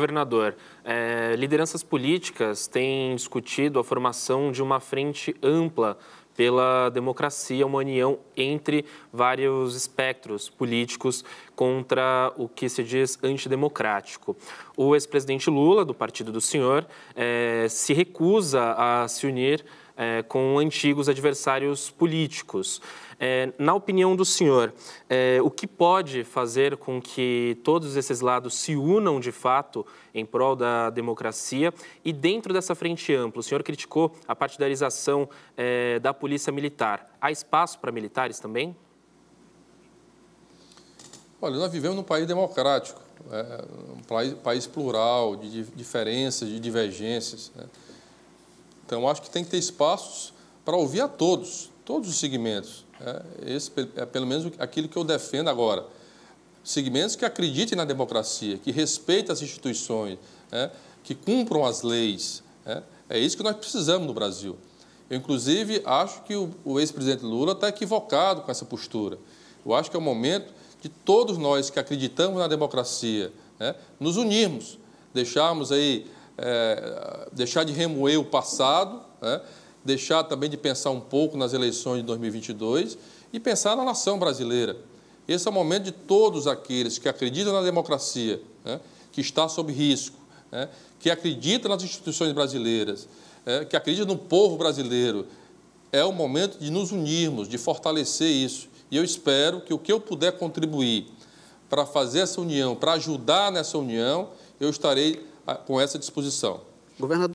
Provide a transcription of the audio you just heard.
Governador, é, lideranças políticas têm discutido a formação de uma frente ampla pela democracia, uma união entre vários espectros políticos contra o que se diz antidemocrático. O ex-presidente Lula, do partido do senhor, é, se recusa a se unir é, com antigos adversários políticos. É, na opinião do senhor, é, o que pode fazer com que todos esses lados se unam de fato em prol da democracia e dentro dessa frente ampla? O senhor criticou a partidarização é, da polícia militar. Há espaço para militares também? Olha, nós vivemos num país democrático, é, um país, país, plural, de diferenças, de divergências. Né? Então, acho que tem que ter espaços para ouvir a todos, todos os segmentos. É, esse é pelo menos aquilo que eu defendo agora. Segmentos que acreditem na democracia, que respeitem as instituições, é, que cumpram as leis. É, é, isso que nós precisamos no Brasil. Eu, inclusive, acho que o, o ex-presidente Lula está equivocado com essa postura. Eu acho que é o momento de todos nós que acreditamos na democracia né, nos unirmos, deixarmos aí, é, deixar de remoer o passado, né, deixar também de pensar um pouco nas eleições de 2022 e pensar na nação brasileira. Esse é o momento de todos aqueles que acreditam na democracia, né, que está sob risco, né, que acreditam nas instituições brasileiras, é, que acreditam no povo brasileiro. É o momento de nos unirmos, de fortalecer isso. E eu espero que o que eu puder contribuir para fazer essa união, para ajudar nessa união, eu estarei com essa disposição. Governador